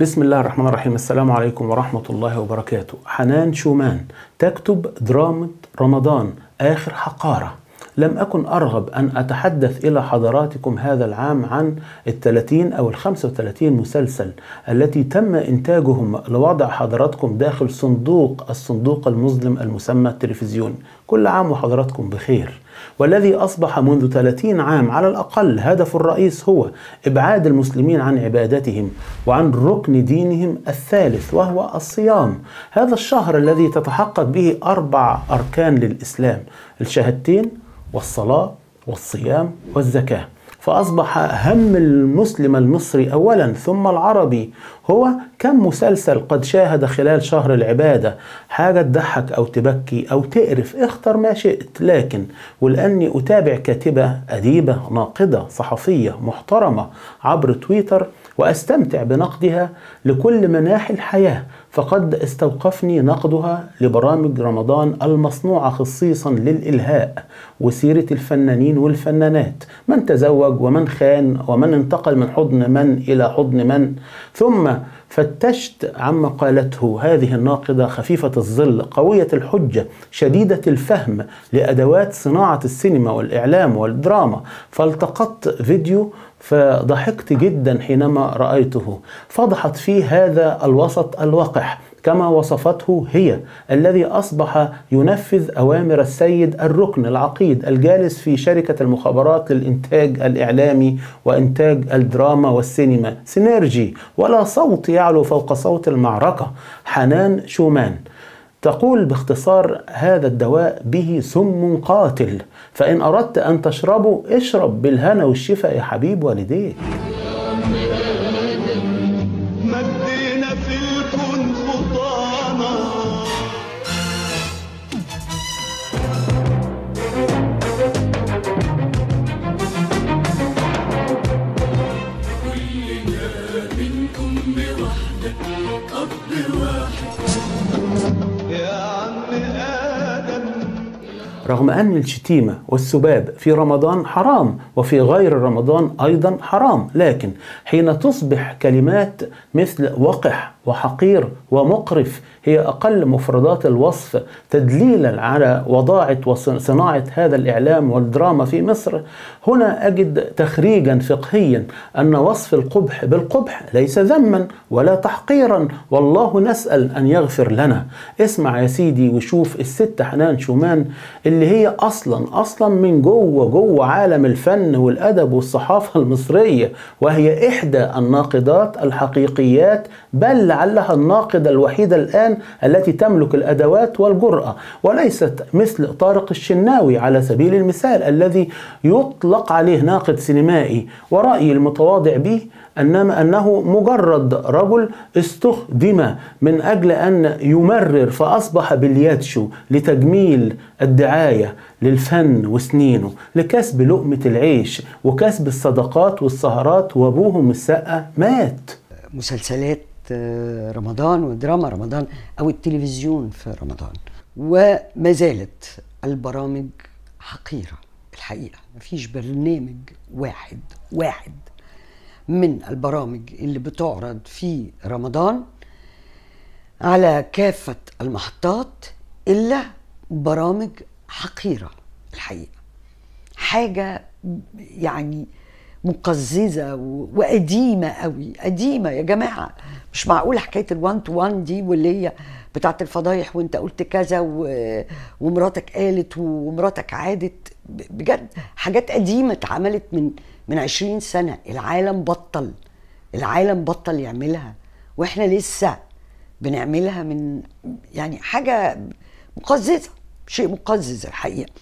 بسم الله الرحمن الرحيم السلام عليكم ورحمة الله وبركاته حنان شومان تكتب دراما رمضان آخر حقارة لم أكن أرغب أن أتحدث إلى حضراتكم هذا العام عن الثلاثين أو الخمسة وثلاثين مسلسل التي تم إنتاجهم لوضع حضراتكم داخل صندوق الصندوق المظلم المسمى التلفزيون. كل عام وحضراتكم بخير. والذي أصبح منذ 30 عام على الأقل هدف الرئيس هو إبعاد المسلمين عن عبادتهم وعن ركن دينهم الثالث وهو الصيام. هذا الشهر الذي تتحقق به أربع أركان للإسلام. الشهادتين والصلاة والصيام والزكاة. فأصبح هم المسلم المصري أولا ثم العربي. هو كم مسلسل قد شاهد خلال شهر العبادة؟ حاجة تضحك أو تبكي أو تقرف اختر ما شئت. لكن ولأني أتابع كاتبة أديبة ناقدة صحفية محترمة عبر تويتر وأستمتع بنقدها لكل مناحي الحياة فقد استوقفني نقدها لبرامج رمضان المصنوعة خصيصا للإلهاء وسيرة الفنانين والفنانات. من تزوج ومن خان ومن انتقل من حضن من إلى حضن من؟ ثم فتشت عما قالته. هذه الناقدة خفيفة الظل قوية الحجة شديدة الفهم لأدوات صناعة السينما والإعلام والدراما. فالتقطت فيديو فضحكت جدا حينما رأيته. فضحت فيه هذا الوسط الوقح. كما وصفته هي الذي أصبح ينفذ أوامر السيد الركن العقيد الجالس في شركة المخابرات للإنتاج الإعلامي وإنتاج الدراما والسينما سينرجي ولا صوت يعلو فوق صوت المعركة حنان شومان. تقول باختصار هذا الدواء به سم قاتل فإن أردت أن تشربه اشرب بالهنا والشفاء يا حبيب والديك رغم أن الشتيمة والسباب في رمضان حرام وفي غير رمضان أيضا حرام لكن حين تصبح كلمات مثل وقح وحقير ومقرف هي أقل مفردات الوصف تدليلا على وضاعة وصناعة هذا الإعلام والدراما في مصر. هنا أجد تخريجا فقهيا أن وصف القبح بالقبح ليس ذما ولا تحقيرا. والله نسأل أن يغفر لنا. اسمع يا سيدي وشوف الست حنان شومان اللي هي أصلا أصلا من جوه جوه عالم الفن والأدب والصحافة المصرية. وهي إحدى الناقدات الحقيقيات. بل لعلها الناقدة الوحيدة الآن التي تملك الأدوات والجرأة وليست مثل طارق الشناوي على سبيل المثال الذي يطلق عليه ناقد سينمائي ورأيي المتواضع به انما أنه مجرد رجل استخدم من أجل أن يمرر فأصبح بالياتشو لتجميل الدعاية للفن وسنينه لكسب لقمة العيش وكسب الصدقات والسهرات وابوهم السقا مات. مسلسلات رمضان ودراما رمضان أو التلفزيون في رمضان. وما زالت البرامج حقيرة الحقيقة. مفيش برنامج واحد واحد من البرامج اللي بتعرض في رمضان على كافة المحطات إلا برامج حقيرة الحقيقة. حاجة يعني مقززة وقديمة قوي قديمة يا جماعة. مش معقول حكاية الوان تو وان دي واللي هي بتاعت الفضايح وانت قلت كذا و... ومراتك قالت ومراتك عادت. بجد حاجات قديمة اتعملت من من 20 سنة. العالم بطل العالم بطل يعملها. وإحنا لسه بنعملها من يعني حاجة مقززة شيء مقزز الحقيقة.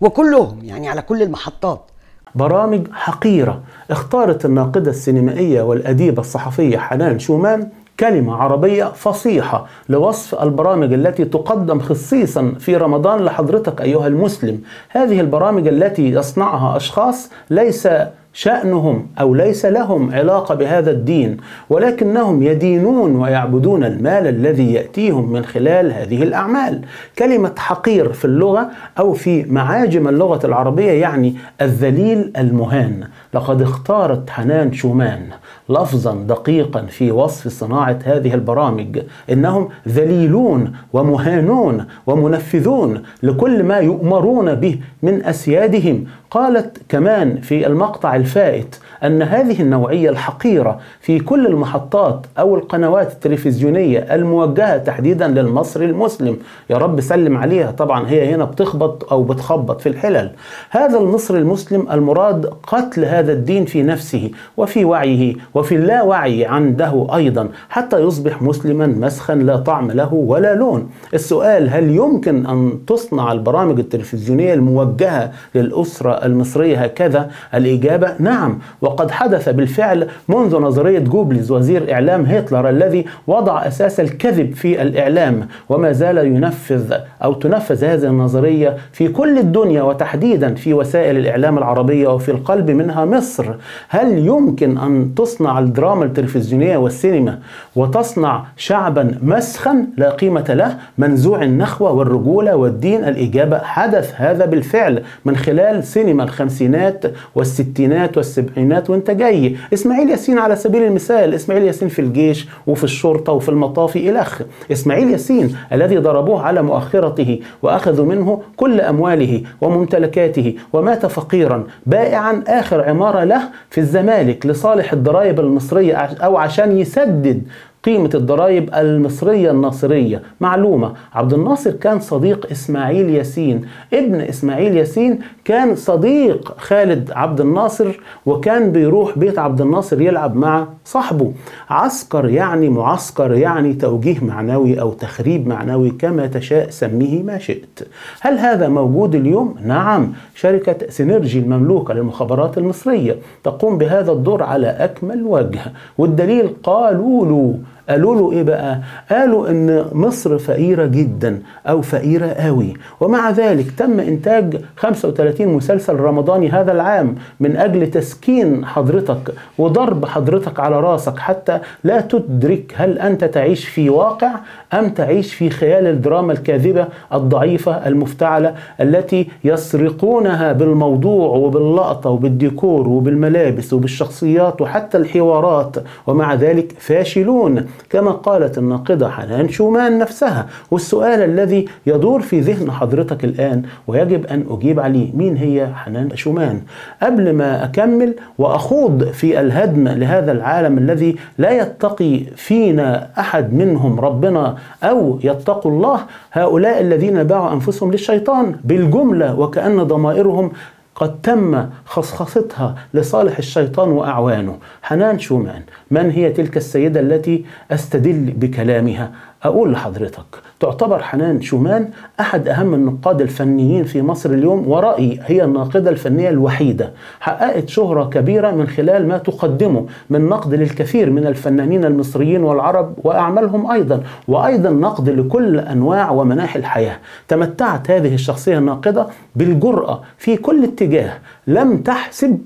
وكلهم يعني على كل المحطات. برامج حقيرة. اختارت الناقدة السينمائية والأديبة الصحفية حنان شومان كلمة عربية فصيحة لوصف البرامج التي تقدم خصيصا في رمضان لحضرتك أيها المسلم. هذه البرامج التي يصنعها أشخاص ليس شأنهم أو ليس لهم علاقة بهذا الدين ولكنهم يدينون ويعبدون المال الذي يأتيهم من خلال هذه الأعمال. كلمة حقير في اللغة أو في معاجم اللغة العربية يعني الذليل المهان. لقد اختارت حنان شومان لفظا دقيقا في وصف صناعة هذه البرامج إنهم ذليلون ومهانون ومنفذون لكل ما يؤمرون به من أسيادهم. قالت كمان في المقطع الفائت أن هذه النوعية الحقيرة في كل المحطات أو القنوات التلفزيونية الموجهة تحديدا للمصري المسلم. يا رب سلم عليها. طبعا هي هنا بتخبط أو بتخبط في الحلل. هذا المصري المسلم المراد قتل هذا الدين في نفسه وفي وعيه وفي اللاوعي عنده أيضا حتى يصبح مسلما مسخا لا طعم له ولا لون. السؤال هل يمكن أن تصنع البرامج التلفزيونية الموجهة للأسرة المصرية هكذا؟ الإجابة نعم. وقد حدث بالفعل منذ نظرية جوبلز وزير إعلام هتلر الذي وضع أساس الكذب في الإعلام وما زال ينفذ أو تنفذ هذه النظرية في كل الدنيا وتحديدا في وسائل الإعلام العربية وفي القلب منها مصر. هل يمكن أن تصنع الدراما التلفزيونية والسينما وتصنع شعبا مسخا لا قيمة له؟ منزوع النخوة والرجولة والدين. الإجابة حدث هذا بالفعل من خلال سينما الخمسينات والستينات والسبعينات وانت جاي. إسماعيل ياسين على سبيل المثال إسماعيل ياسين في الجيش وفي الشرطة وفي المطافي إلى آخره. إسماعيل ياسين الذي ضربوه على مؤخرته وأخذوا منه كل أمواله وممتلكاته ومات فقيرا بائعا آخر عمارة له في الزمالك لصالح الضرائب المصرية أو عشان يسدد قيمة الضرائب المصرية الناصرية. معلومة عبد الناصر كان صديق إسماعيل ياسين. ابن إسماعيل ياسين كان صديق خالد عبد الناصر وكان بيروح بيت عبد الناصر يلعب مع صاحبه. عسكر يعني معسكر يعني توجيه معنوي أو تخريب معنوي كما تشاء سميه ما شئت. هل هذا موجود اليوم؟ نعم. شركة سينرجي المملوكة للمخابرات المصرية تقوم بهذا الدور على أكمل وجه. والدليل قالوا له قالوا له إيه بقى؟ قالوا إن مصر فقيرة جدا أو فقيرة قوي. ومع ذلك تم إنتاج 35 مسلسل رمضاني هذا العام من أجل تسكين حضرتك وضرب حضرتك على راسك حتى لا تدرك هل أنت تعيش في واقع أم تعيش في خيال الدراما الكاذبة الضعيفة المفتعلة التي يسرقونها بالموضوع وباللقطة وبالديكور وبالملابس وبالشخصيات وحتى الحوارات. ومع ذلك فاشلون. كما قالت الناقدة حنان شومان نفسها والسؤال الذي يدور في ذهن حضرتك الآن ويجب أن أجيب عليه مين هي حنان شومان؟ قبل ما أكمل وأخوض في الهدم لهذا العالم الذي لا يتقي فينا أحد منهم ربنا أو يتقوا الله هؤلاء الذين باعوا أنفسهم للشيطان بالجملة وكأن ضمائرهم قد تم خصخصتها لصالح الشيطان وأعوانه. حنان شومان من هي تلك السيدة التي أستدل بكلامها؟ أقول لحضرتك تعتبر حنان شومان أحد أهم النقاد الفنيين في مصر اليوم ورأيي هي الناقدة الفنية الوحيدة حققت شهرة كبيرة من خلال ما تقدمه من نقد للكثير من الفنانين المصريين والعرب وأعمالهم أيضا وأيضا نقد لكل أنواع ومناحي الحياة. تمتعت هذه الشخصية الناقدة بالجرأة في كل اتجاه لم تحسب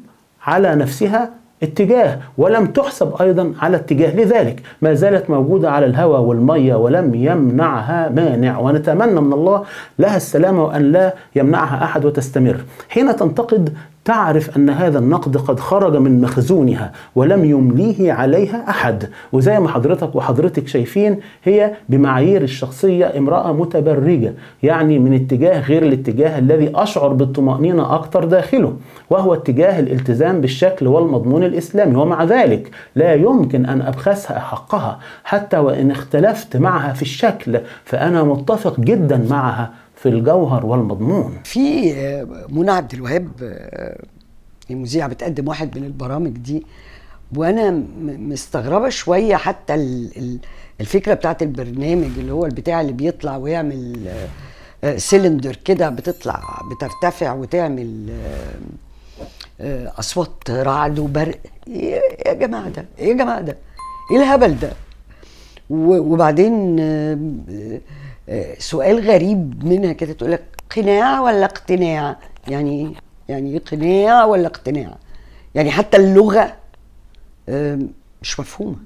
على نفسها اتجاه ولم تحسب أيضا على اتجاه لذلك. ما زالت موجودة على الهوى والمية ولم يمنعها مانع. ونتمنى من الله لها السلامة وأن لا يمنعها أحد وتستمر. حين تنتقد تعرف أن هذا النقد قد خرج من مخزونها ولم يمليه عليها أحد. وزي ما حضرتك وحضرتك شايفين هي بمعايير الشخصية امرأة متبرجة يعني من اتجاه غير الاتجاه الذي أشعر بالطمأنينة أكثر داخله وهو اتجاه الالتزام بالشكل والمضمون الإسلامي. ومع ذلك لا يمكن أن ابخسها حقها حتى وإن اختلفت معها في الشكل فأنا متفق جدا معها. في الجوهر والمضمون. في آه، منى عبد الوهاب آه، المذيعه بتقدم واحد من البرامج دي وأنا مستغربة شوية حتى ال- ال- الفكرة بتاعت البرنامج اللي هو البتاع اللي بيطلع ويعمل آه، آه، سيلندر كده بتطلع بترتفع وتعمل آه، آه، أصوات رعد وبرق. إيه يا جماعة ده؟ إيه يا جماعة ده؟ إيه الهبل ده؟ وبعدين آه، آه، سؤال غريب منها كده تقول لك قناع ولا اقتناع؟ يعني يعني إيه قناع ولا اقتناع؟ يعني حتى اللغة آم، مش مفهومة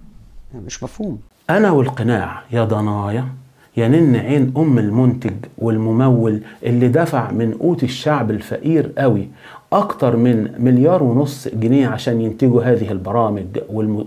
مش مفهوم. أنا والقناع يا ضنايا يا نن عين أم المنتج والممول اللي دفع من قوت الشعب الفقير قوي أكتر من مليار ونص جنيه عشان ينتجوا هذه البرامج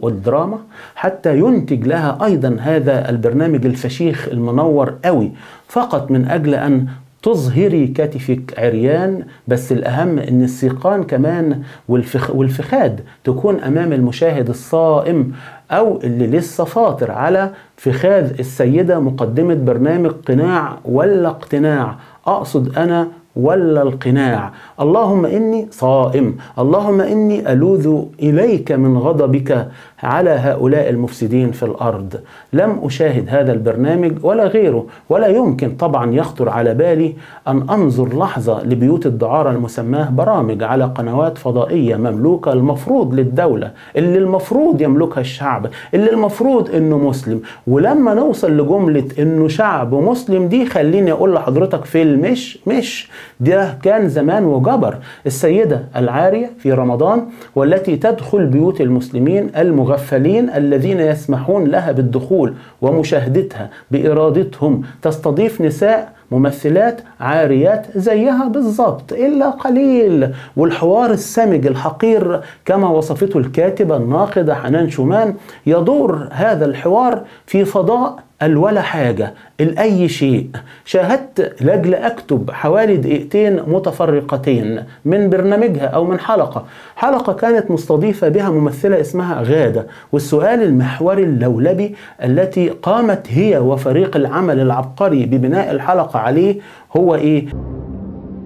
والدراما حتى ينتج لها أيضا هذا البرنامج الفشيخ المنور قوي. فقط من أجل أن تظهري كتفك عريان بس الأهم أن السيقان كمان والفخ والفخاد تكون أمام المشاهد الصائم أو اللي لسه فاطر على فخاذ السيدة مقدمة برنامج قناع ولا اقتناع. أقصد أنا ولا القناع. اللهم إني صائم. اللهم إني ألوذ إليك من غضبك. على هؤلاء المفسدين في الأرض. لم أشاهد هذا البرنامج ولا غيره ولا يمكن طبعا يخطر على بالي أن أنظر لحظة لبيوت الدعارة المسماة برامج على قنوات فضائية مملوكة المفروض للدولة اللي المفروض يملكها الشعب اللي المفروض إنه مسلم. ولما نوصل لجملة إنه شعب مسلم دي خليني أقول لحضرتك في المش مش. ده كان زمان وجبر. السيدة العارية في رمضان والتي تدخل بيوت المسلمين المغفلين الذين يسمحون لها بالدخول ومشاهدتها بإرادتهم. تستضيف نساء ممثلات عاريات زيها بالظبط إلا قليل. والحوار السمج الحقير كما وصفته الكاتبة الناقدة حنان شومان يدور هذا الحوار في فضاء الولا حاجة الأي شيء شاهدت لأجل أكتب حوالي دقيقتين متفرقتين من برنامجها أو من حلقة. حلقة كانت مستضيفة بها ممثلة اسمها غادة. والسؤال المحوري اللولبي التي قامت هي وفريق العمل العبقري ببناء الحلقة عليه هو إيه؟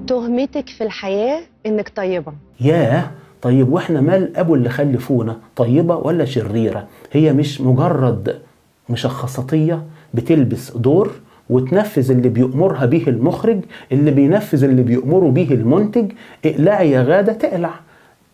تهمتك في الحياة إنك طيبة. ياه طيب وإحنا مال أبو اللي خلفونا طيبة ولا شريرة؟ هي مش مجرد مشخصاتية بتلبس دور وتنفذ اللي بيأمرها به المخرج اللي بينفذ اللي بيأمره به المنتج اقلعي يا غادة تقلع.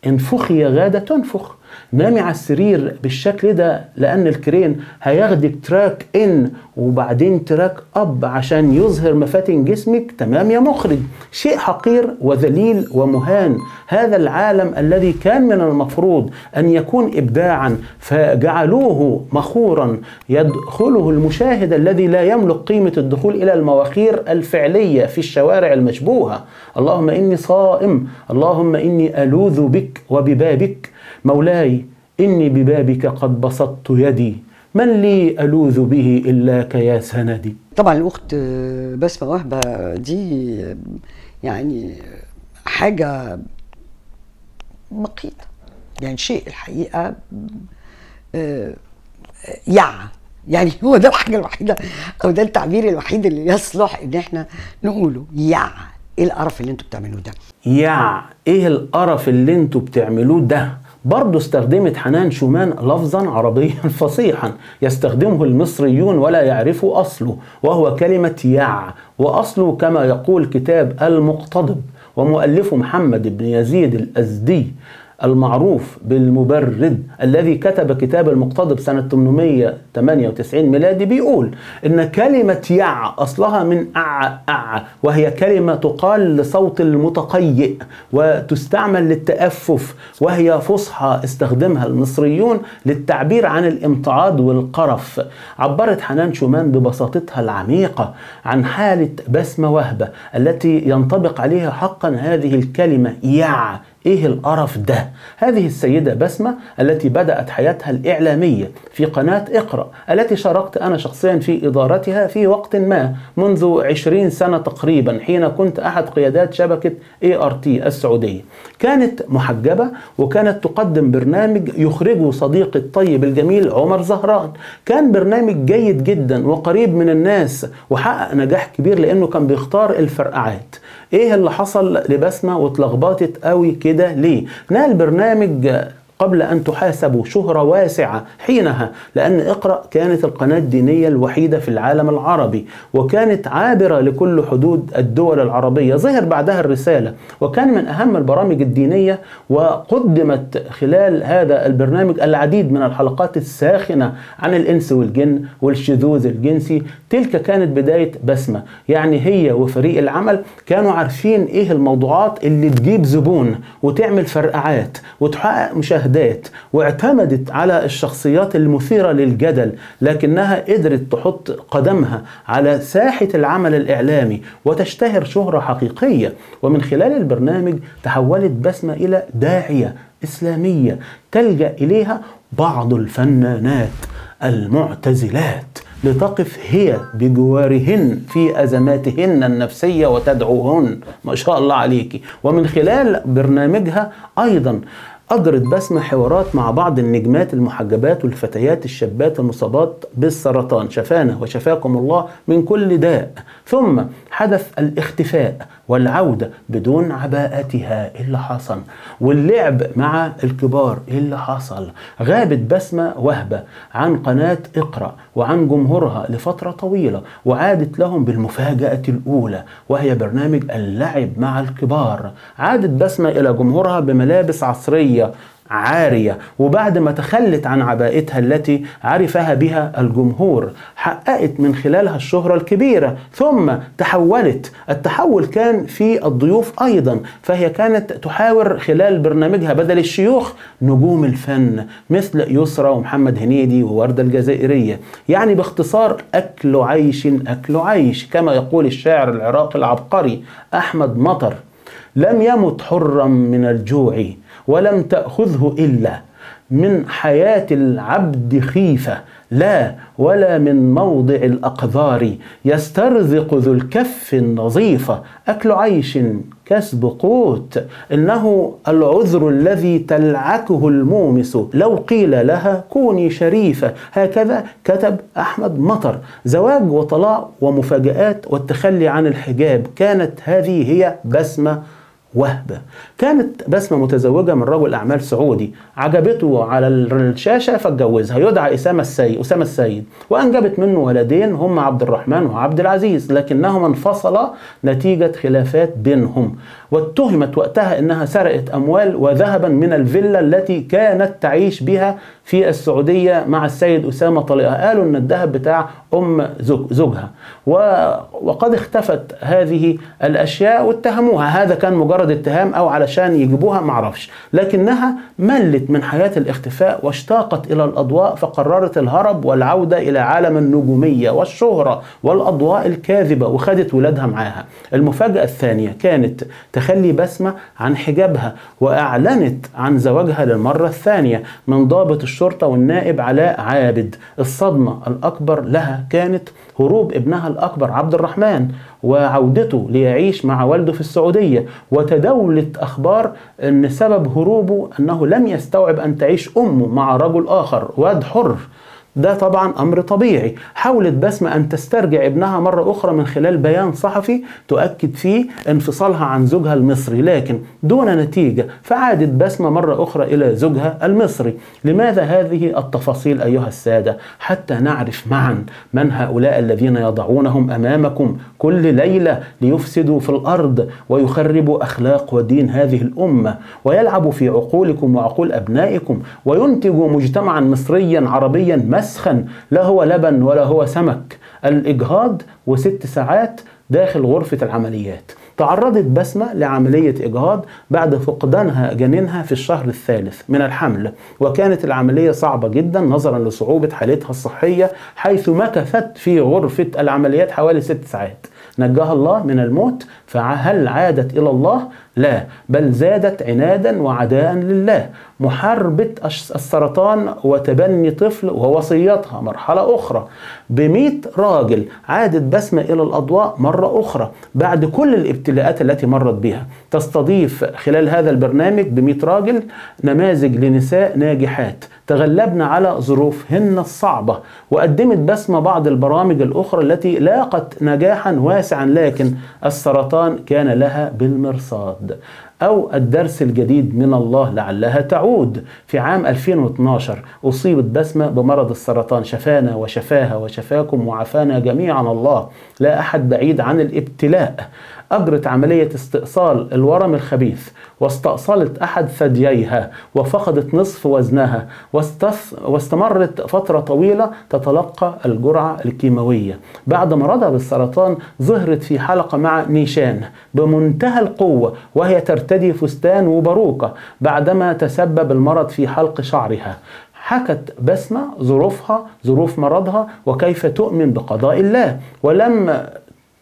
انفخي يا غادة تنفخ. نامي على السرير بالشكل ده لأن الكرين هياخدك track in وبعدين track up عشان يظهر مفاتن جسمك. تمام يا مخرج؟ شيء حقير وذليل ومهان. هذا العالم الذي كان من المفروض أن يكون إبداعا فجعلوه ماخورا. يدخله المشاهد الذي لا يملك قيمة الدخول إلى المواخير الفعلية في الشوارع المشبوهة. اللهم إني صائم. اللهم إني ألوذ بك وببابك. مولاي إني ببابك قد بسطت يدي. من لي ألوذ به إلاك يا سندي؟ طبعا الأخت بسمه وهبة دي يعني حاجة مقيتة. يعني شيء الحقيقة آه، يع. يعني هو ده الحاجة الوحيدة أو ده التعبير الوحيد اللي يصلح إن إحنا نقوله يع. إيه القرف اللي أنتوا بتعملوه ده؟ يع. إيه القرف اللي أنتوا بتعملوه ده؟ برضه استخدمت حنان شومان لفظا عربيا فصيحا. يستخدمه المصريون ولا يعرفوا أصله وهو كلمة يع وأصله كما يقول كتاب المقتضب ومؤلفه محمد بن يزيد الأزدي. المعروف بالمبرد الذي كتب كتاب المقتضب سنة 898 ميلادي بيقول إن كلمة يع أصلها من أع أع وهي كلمة تقال لصوت المتقيئ وتستعمل للتأفف وهي فصحى استخدمها المصريون للتعبير عن الامتعاض والقرف. عبرت حنان شومان ببساطتها العميقة عن حالة بسمة وهبة التي ينطبق عليها حقا هذه الكلمة يع إيه القرف ده؟ هذه السيدة بسمة التي بدأت حياتها الإعلامية في قناة اقرأ التي شاركت أنا شخصيا في إدارتها في وقت ما منذ عشرين سنة تقريبا حين كنت أحد قيادات شبكة ART السعودية. كانت محجبة وكانت تقدم برنامج يخرجه صديقي الطيب الجميل عمر زهران. كان برنامج جيد جدا وقريب من الناس وحقق نجاح كبير لأنه كان بيختار الفرقعات. إيه اللي حصل لبسمة واتلخبطت قوي كده؟ ليه؟ نال برنامج قبل أن تحاسبوا شهرة واسعة حينها لأن اقرأ كانت القناة الدينية الوحيدة في العالم العربي وكانت عابرة لكل حدود الدول العربية. ظهر بعدها الرسالة وكان من أهم البرامج الدينية وقدمت خلال هذا البرنامج العديد من الحلقات الساخنة عن الإنس والجن والشذوذ الجنسي. تلك كانت بداية بسمة يعني هي وفريق العمل كانوا عارفين إيه الموضوعات اللي تجيب زبون وتعمل فرقعات وتحقق مشاهدات. واعتمدت على الشخصيات المثيرة للجدل لكنها قدرت تحط قدمها على ساحة العمل الإعلامي وتشتهر شهرة حقيقية. ومن خلال البرنامج تحولت بسمة إلى داعية إسلامية تلجأ إليها بعض الفنانات المعتزلات لتقف هي بجوارهن في أزماتهن النفسية وتدعوهن. ما شاء الله عليك. ومن خلال برنامجها أيضا أجرت بسمة حوارات مع بعض النجمات المحجبات والفتيات الشابات المصابات بالسرطان. شفانا وشفاكم الله من كل داء. ثم حدث الاختفاء. والعودة بدون عباءتها إيه اللي حصل واللعب مع الكبار إيه اللي حصل. غابت بسمة وهبة عن قناة اقرأ وعن جمهورها لفترة طويلة وعادت لهم بالمفاجأة الأولى وهي برنامج اللعب مع الكبار. عادت بسمة إلى جمهورها بملابس عصرية عارية وبعد ما تخلت عن عبائتها التي عرفها بها الجمهور حققت من خلالها الشهرة الكبيرة ثم تحولت. التحول كان في الضيوف أيضا فهي كانت تحاور خلال برنامجها بدل الشيوخ نجوم الفن مثل يسرى ومحمد هنيدي ووردة الجزائرية. يعني باختصار أكل عيش أكل عيش كما يقول الشاعر العراقي العبقري أحمد مطر. لم يمت حرا من الجوع. ولم تأخذه إلا من حياة العبد خيفة لا ولا من موضع الأقذار. يسترزق ذو الكف النظيفة أكل عيش كسب قوت. إنه العذر الذي تلعكه المومس. لو قيل لها كوني شريفة هكذا كتب أحمد مطر. زواج وطلاق ومفاجآت والتخلي عن الحجاب كانت هذه هي بسمة وهبة كانت بسمة متزوجة من رجل أعمال سعودي. عجبته على الشاشة فاتجوزها. يدعى أسامة السيد أسامة السيد. وأنجبت منه ولدين هم عبد الرحمن وعبد العزيز لكنهما انفصلا نتيجة خلافات بينهم. واتهمت وقتها أنها سرقت أموال وذهبا من الفيلا التي كانت تعيش بها في السعودية مع السيد أسامة طليقة. قالوا أن الذهب بتاع زوج زوجها. وقد اختفت هذه الأشياء واتهموها. هذا كان مجرد اتهام أو علشان يجيبوها معرفش لكنها ملت من حياة الاختفاء واشتاقت إلى الأضواء فقررت الهرب والعودة إلى عالم النجومية والشهرة والأضواء الكاذبة وخدت ولادها معاها. المفاجأة الثانية كانت تخلي بسمة عن حجابها وأعلنت عن زواجها للمرة الثانية من ضابط الشرطة والنائب علاء عابد. الصدمة الأكبر لها كانت هروب ابنها الأكبر عبد الرحمن وعودته ليعيش مع والده في السعودية. وتداولت أخبار أن سبب هروبه أنه لم يستوعب أن تعيش أمه مع رجل آخر. واد حر ده طبعا أمر طبيعي. حاولت بسمة أن تسترجع ابنها مرة أخرى من خلال بيان صحفي تؤكد فيه انفصالها عن زوجها المصري لكن دون نتيجة فعادت بسمة مرة أخرى إلى زوجها المصري. لماذا هذه التفاصيل أيها السادة؟ حتى نعرف معا من هؤلاء الذين يضعونهم أمامكم كل ليلة ليفسدوا في الأرض ويخربوا أخلاق ودين هذه الأمة ويلعبوا في عقولكم وعقول أبنائكم وينتجوا مجتمعا مصريا عربيا مسخا لا هو لبن ولا هو سمك. الإجهاض وست ساعات داخل غرفة العمليات. تعرضت بسمة لعملية إجهاض بعد فقدانها جنينها في الشهر الثالث من الحمل وكانت العملية صعبة جدا نظرا لصعوبة حالتها الصحية حيث مكثت في غرفة العمليات حوالي ست ساعات. نجاها الله من الموت فهل عادت إلى الله؟ لا بل زادت عنادا وعداء لله. محاربة السرطان وتبني طفل ووصيتها. مرحلة أخرى بمئة راجل عادت بسمة إلى الأضواء مرة أخرى بعد كل الابتلاءات التي مرت بها. تستضيف خلال هذا البرنامج بمئة راجل نماذج لنساء ناجحات. تغلبن على ظروفهن الصعبة وقدمت بسمة بعض البرامج الأخرى التي لاقت نجاحا واسعا لكن السرطان كان لها بالمرصاد. أو الدرس الجديد من الله لعلها تعود. في عام 2012 أصيبت بسمة بمرض السرطان. شفانا وشفاها وشفاكم وعافانا جميعا الله. لا أحد بعيد عن الابتلاء. أجرت عملية استئصال الورم الخبيث واستأصلت أحد ثدييها وفقدت نصف وزنها. واستمرت فترة طويلة تتلقى الجرعة الكيماوية بعد مرضها بالسرطان ظهرت في حلقة مع نيشان بمنتهى القوة وهي ترتدي فستان وباروكة بعدما تسبب المرض في حلق شعرها حكت بسمة ظروفها ظروف مرضها وكيف تؤمن بقضاء الله ولم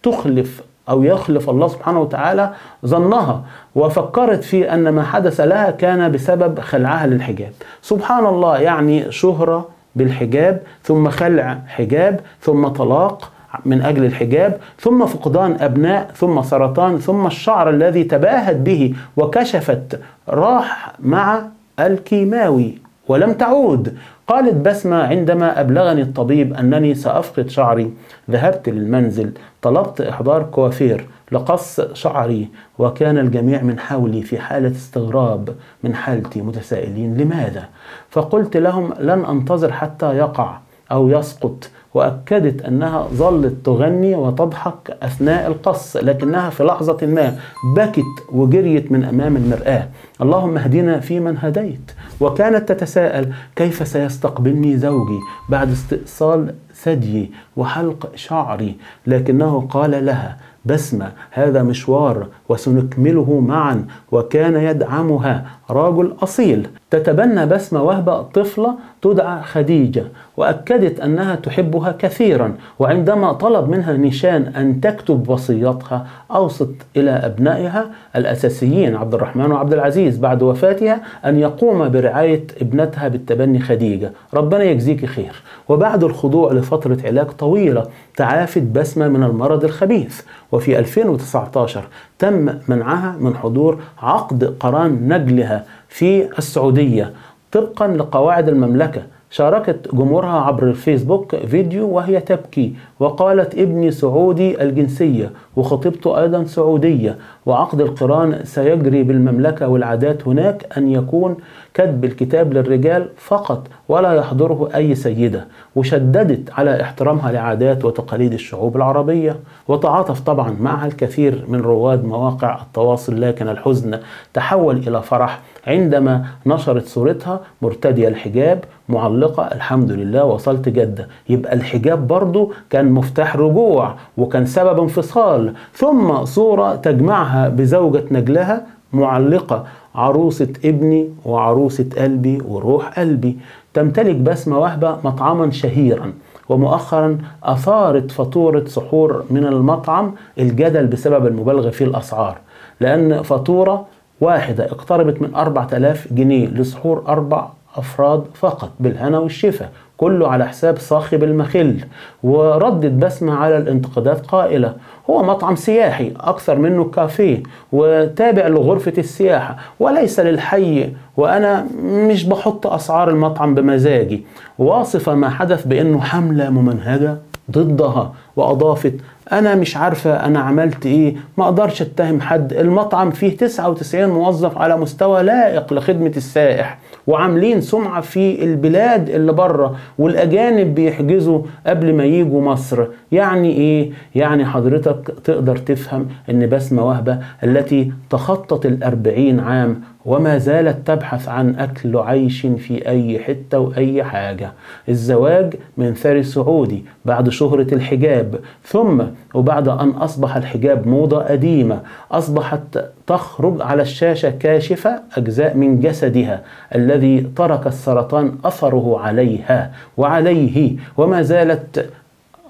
تخلف أو يخلف الله سبحانه وتعالى ظنها وفكرت في أن ما حدث لها كان بسبب خلعها للحجاب. سبحان الله يعني شهرة بالحجاب ثم خلع حجاب ثم طلاق من أجل الحجاب ثم فقدان أبناء ثم سرطان ثم الشعر الذي تباهت به وكشفت راح مع الكيماوي ولم تعود. قالت بسمة عندما أبلغني الطبيب أنني سأفقد شعري ذهبت للمنزل طلبت إحضار كوافير لقص شعري وكان الجميع من حولي في حالة استغراب من حالتي متسائلين. لماذا؟ فقلت لهم لن أنتظر حتى يقع أو يسقط وأكدت أنها ظلت تغني وتضحك أثناء القص لكنها في لحظة ما بكت وجريت من أمام المرآة. اللهم اهدنا فيمن هديت. وكانت تتساءل كيف سيستقبلني زوجي بعد استئصال ثديي وحلق شعري. لكنه قال لها بسمة هذا مشوار وسنكمله معا وكان يدعمها رجل أصيل. تتبنى بسمة وهبة طفلة تدعى خديجة وأكدت أنها تحبها كثيرا وعندما طلب منها نيشان أن تكتب وصيتها أوصت إلى أبنائها الأساسيين عبد الرحمن وعبد العزيز بعد وفاتها أن يقوم برعاية ابنتها بالتبني خديجة. ربنا يجزيك خير. وبعد الخضوع لفترة علاج طويلة تعافت بسمة من المرض الخبيث. وفي 2019 تم منعها من حضور عقد قران نجلها في السعودية طبقا لقواعد المملكة. شاركت جمهورها عبر الفيسبوك فيديو وهي تبكي وقالت ابني سعودي الجنسية وخطيبته أيضا سعودية. وعقد القرآن سيجري بالمملكة والعادات هناك أن يكون كتب الكتاب للرجال فقط ولا يحضره أي سيدة وشددت على احترامها لعادات وتقاليد الشعوب العربية. وتعاطف طبعا معها الكثير من رواد مواقع التواصل لكن الحزن تحول إلى فرح عندما نشرت صورتها مرتدية الحجاب معلقة الحمد لله وصلت جدة يبقى الحجاب برضو كان مفتاح رجوع وكان سبب انفصال. ثم صورة تجمعها بزوجة نجلها معلقة عروسة ابني وعروسة قلبي وروح قلبي. تمتلك بسمة وهبة مطعما شهيرا ومؤخرا أثارت فاتورة سحور من المطعم الجدل بسبب المبالغة في الأسعار لأن فاتورة واحدة اقتربت من 4000 جنيه لسحور أربع أفراد فقط بالهنا والشفا. كله على حساب صاخب المخل وردت بسمة على الانتقادات قائلة. هو مطعم سياحي أكثر منه كافيه وتابع لغرفة السياحة وليس للحي وأنا مش بحط أسعار المطعم بمزاجي. واصفة ما حدث بأنه حملة ممنهجة ضدها وأضافت أنا مش عارفة أنا عملت إيه ما أقدرش أتهم حد المطعم فيه 99 موظف على مستوى لائق لخدمة السائح. وعاملين سمعة في البلاد اللي بره والأجانب بيحجزوا قبل ما يجوا مصر يعني إيه؟ يعني حضرتك تقدر تفهم أن بسمة وهبة التي تخطت الأربعين عام وما زالت تبحث عن أكل عيش في أي حتة وأي حاجة. الزواج من ثري سعودي بعد شهرة الحجاب ثم وبعد أن أصبح الحجاب موضة قديمة أصبحت تخرج على الشاشة كاشفة أجزاء من جسدها الذي ترك السرطان أثره عليها وعليه. وما زالت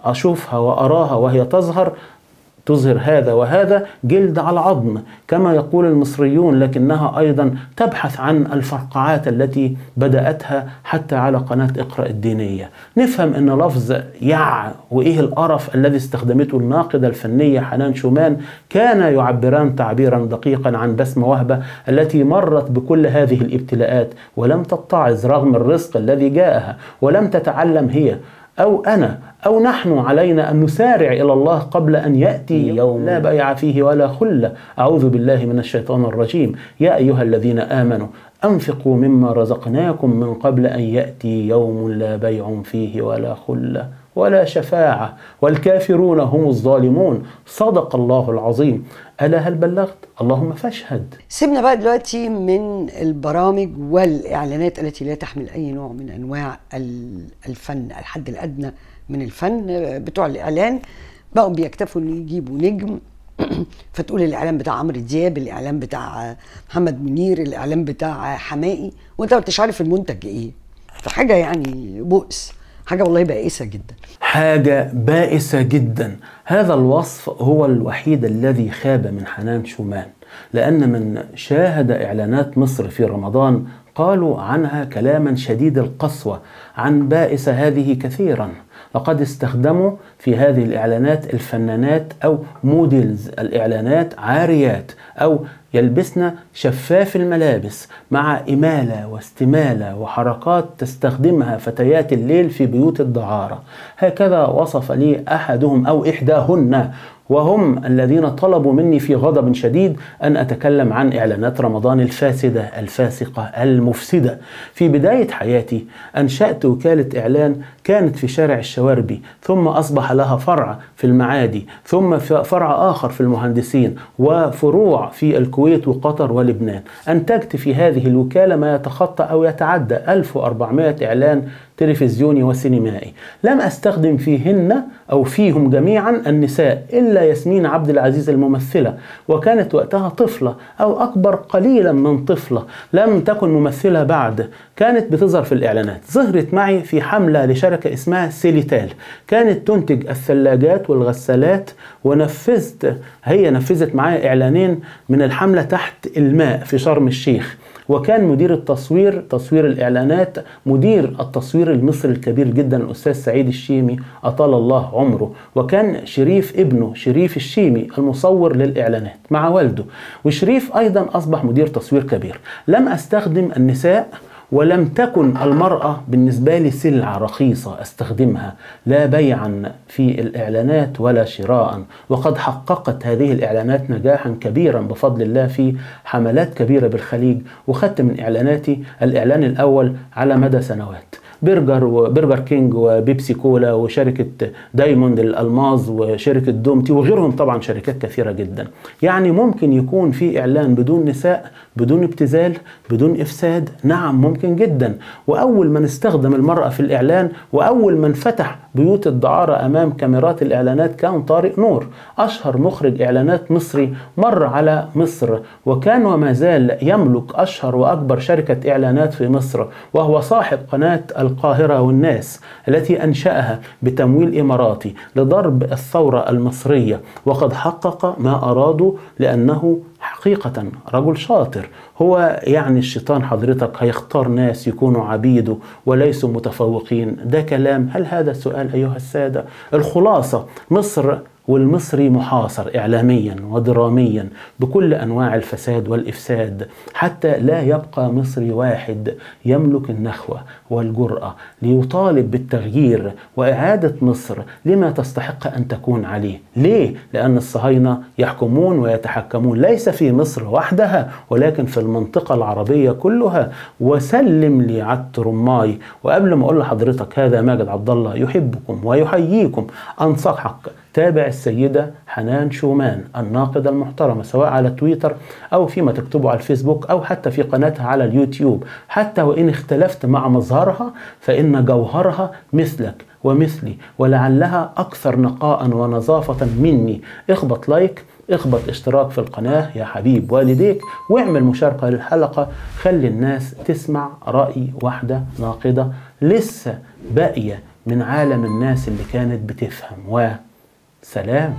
أشوفها وأراها وهي تظهر تظهر هذا وهذا جلد على عظم كما يقول المصريون لكنها أيضا تبحث عن الفرقعات التي بدأتها حتى على قناة اقرأ الدينية. نفهم إن لفظ يع وإيه القرف الذي استخدمته الناقدة الفنية حنان شومان كان يعبران تعبيرا دقيقا عن بسمه وهبة التي مرت بكل هذه الابتلاءات ولم تتعظ رغم الرزق الذي جاءها ولم تتعلم هي أو أنا أو نحن علينا أن نسارع إلى الله قبل أن يأتي يوم. لا بيع فيه ولا خلة أعوذ بالله من الشيطان الرجيم. يا أيها الذين آمنوا أنفقوا مما رزقناكم من قبل أن يأتي يوم لا بيع فيه ولا خلة ولا شفاعة. والكافرون هم الظالمون. صدق الله العظيم. ألا هل بلغت؟ اللهم فاشهد. سيبنا بقى دلوقتي من البرامج والإعلانات التي لا تحمل أي نوع من أنواع ال- الفن الحد الأدنى من الفن. بتوع الإعلان بقوا بيكتفوا إن يجيبوا نجم. فتقول الإعلان بتاع عمرو دياب الإعلان بتاع محمد منير الإعلان بتاع حمائي وأنت ما عارف المنتج إيه. فحاجة يعني بؤس. حاجة والله بائسة جدا. حاجة بائسة جدا. هذا الوصف هو الوحيد الذي خاب من حنان شومان لأن من شاهد إعلانات مصر في رمضان قالوا عنها كلاما شديد القسوة عن بائس هذه كثيرا. لقد استخدموا في هذه الإعلانات الفنانات أو موديلز الإعلانات عاريات أو يلبسن شفاف الملابس مع إمالة واستمالة وحركات تستخدمها فتيات الليل في بيوت الدعارة. هكذا وصف لي أحدهم أو إحداهن وهم الذين طلبوا مني في غضب شديد أن أتكلم عن إعلانات رمضان الفاسدة الفاسقة المفسدة. في بداية حياتي أنشأت وكالة إعلان كانت في شارع الشواربي ثم لها فرع في المعادي ثم فرع آخر في المهندسين وفروع في الكويت وقطر ولبنان. أنتجت في هذه الوكالة ما يتخطى أو يتعدى 1400 إعلان تلفزيوني وسينمائي. لم أستخدم فيهن أو فيهم جميعا النساء إلا ياسمين عبد العزيز الممثلة وكانت وقتها طفلة أو أكبر قليلا من طفلة لم تكن ممثلة بعد. كانت بتظهر في الإعلانات. ظهرت معي في حملة لشركة اسمها سيليتال. كانت تنتج الثلاجات والغسالات ونفذت هي نفذت معايا إعلانين من الحملة تحت الماء في شرم الشيخ. وكان مدير التصوير تصوير الإعلانات مدير التصوير المصري الكبير جدا الأستاذ سعيد الشيمي أطال الله عمره. وكان شريف ابنه شريف الشيمي المصور للإعلانات مع والده. وشريف أيضا أصبح مدير تصوير كبير. لم أستخدم النساء ولم تكن المرأة بالنسبة لي سلعة رخيصة أستخدمها لا بيعا في الإعلانات ولا شراء وقد حققت هذه الإعلانات نجاحا كبيرا بفضل الله في حملات كبيرة بالخليج. وخدت من إعلاناتي الإعلان الأول على مدى سنوات. برجر وبرجر كينج وبيبسي كولا وشركة دايموند الألماظ وشركة دومتي وغيرهم طبعا شركات كثيرة جدا. يعني ممكن يكون في إعلان بدون نساء بدون ابتذال بدون إفساد. نعم ممكن جدا. وأول من استخدم المرأة في الإعلان وأول من فتح بيوت الدعارة أمام كاميرات الإعلانات كان طارق نور أشهر مخرج إعلانات مصري مر على مصر. وكان وما زال يملك أشهر وأكبر شركة إعلانات في مصر وهو صاحب قناة القاهرة والناس التي أنشأها بتمويل إماراتي لضرب الثورة المصرية. وقد حقق ما أرادوا لأنه حقيقة رجل شاطر. هو يعني الشيطان حضرتك هيختار ناس يكونوا عبيده وليسوا متفوقين. ده كلام. هل هذا السؤال أيها السادة؟ الخلاصة مصر والمصري محاصر إعلاميا ودراميا بكل أنواع الفساد والإفساد حتى لا يبقى مصري واحد يملك النخوة والجرأة ليطالب بالتغيير وإعادة مصر لما تستحق أن تكون عليه. ليه؟ لأن الصهاينة يحكمون ويتحكمون. ليس في مصر وحدها ولكن في المنطقة العربية كلها. وسلم لي عدت رماي. وقبل ما أقول لحضرتك هذا ماجد عبد الله يحبكم ويحييكم. أنصحك تابع السيدة حنان شومان الناقدة المحترمة سواء على تويتر أو فيما تكتبه على الفيسبوك أو حتى في قناتها على اليوتيوب. حتى وإن اختلفت مع مظهرها فإن جوهرها مثلك ومثلي ولعلها أكثر نقاء ونظافة مني. اخبط like اخبط اشتراك في القناة يا حبيب والديك واعمل مشاركة للحلقة. خلي الناس تسمع رأي واحدة ناقدة لسه باقية من عالم الناس اللي كانت بتفهم. وسلام